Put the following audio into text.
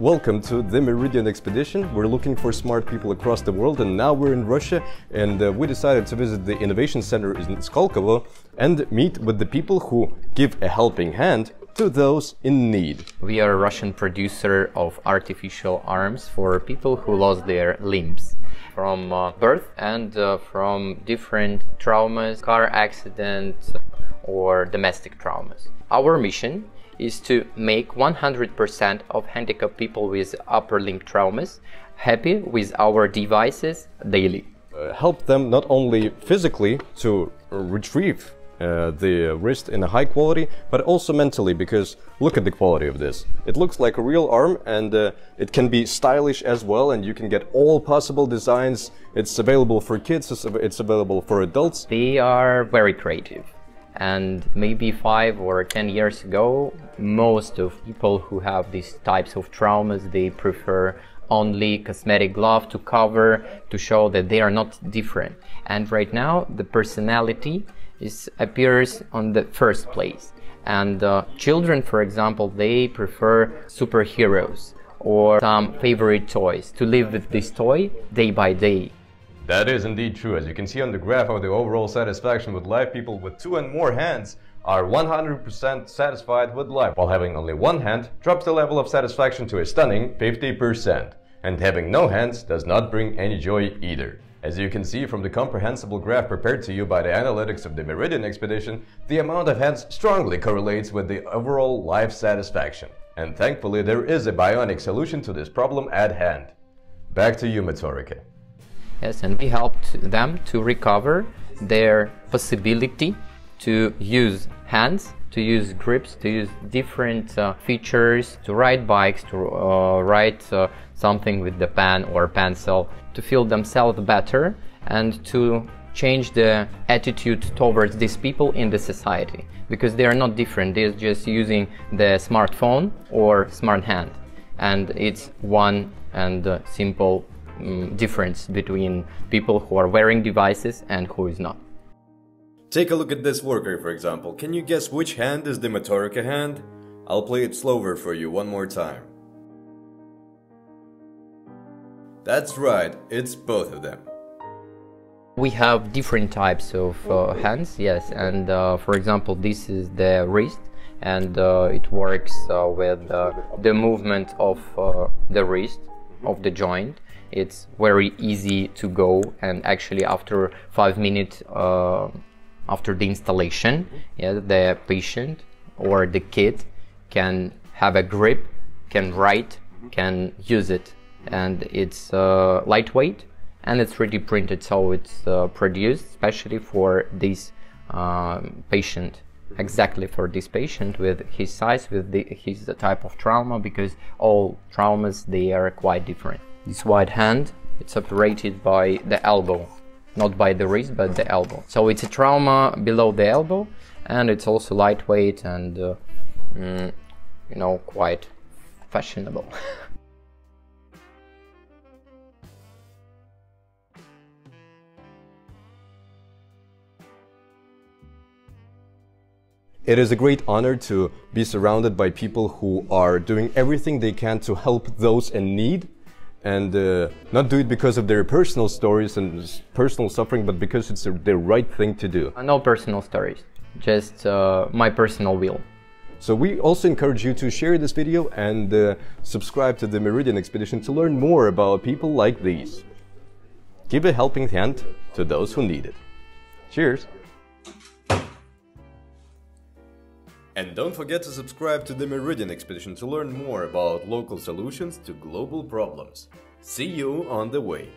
welcome to the Meridian Expedition. We're looking for smart people across the world, and now we're in Russia. And uh, we decided to visit the Innovation Center in Skolkovo and meet with the people who give a helping hand to those in need. We are a Russian producer of artificial arms for people who lost their limbs from uh, birth and uh, from different traumas, car accidents, or domestic traumas. Our mission is to make 100% of handicapped people with upper limb traumas happy with our devices daily. Uh, help them not only physically to retrieve uh, the wrist in a high quality, but also mentally, because look at the quality of this. It looks like a real arm and uh, it can be stylish as well, and you can get all possible designs. It's available for kids, it's available for adults. They are very creative. And maybe five or ten years ago, most of people who have these types of traumas, they prefer only cosmetic glove to cover to show that they are not different. And right now, the personality is appears on the first place. And uh, children, for example, they prefer superheroes or some favorite toys to live with this toy day by day. That is indeed true. As you can see on the graph of the overall satisfaction with life, people with two and more hands are 100% satisfied with life, while having only one hand drops the level of satisfaction to a stunning 50%. And having no hands does not bring any joy either. As you can see from the comprehensible graph prepared to you by the analytics of the Meridian expedition, the amount of hands strongly correlates with the overall life satisfaction. And thankfully there is a bionic solution to this problem at hand. Back to you, Motorica. Yes, and we helped them to recover their possibility to use hands, to use grips, to use different uh, features, to ride bikes, to uh, write uh, something with the pen or pencil, to feel themselves better and to change the attitude towards these people in the society. Because they are not different they're just using the smartphone or smart hand. And it's one and uh, simple um, difference between people who are wearing devices and who is not. Take a look at this worker, for example. Can you guess which hand is the Motorica hand? I'll play it slower for you one more time. That's right, it's both of them. We have different types of uh, hands, yes, and uh, for example, this is the wrist, and uh, it works uh, with uh, the movement of uh, the wrist, of the joint, it's very easy to go and actually after five minutes uh, after the installation yeah, the patient or the kid can have a grip can write can use it. And it's uh, lightweight and it's 3D printed so it's uh, produced especially for this um, patient exactly for this patient with his size with the, his type of trauma because all traumas they are quite different this wide hand, it's operated by the elbow, not by the wrist, but the elbow. So it's a trauma below the elbow, and it's also lightweight and, uh, mm, you know, quite fashionable. It is a great honor to be surrounded by people who are doing everything they can to help those in need and uh, not do it because of their personal stories and personal suffering, but because it's the right thing to do. Uh, no personal stories, just uh, my personal will. So we also encourage you to share this video and uh, subscribe to the Meridian Expedition to learn more about people like these. Give a helping hand to those who need it. Cheers! And don't forget to subscribe to the Meridian Expedition to learn more about local solutions to global problems. See you on the way!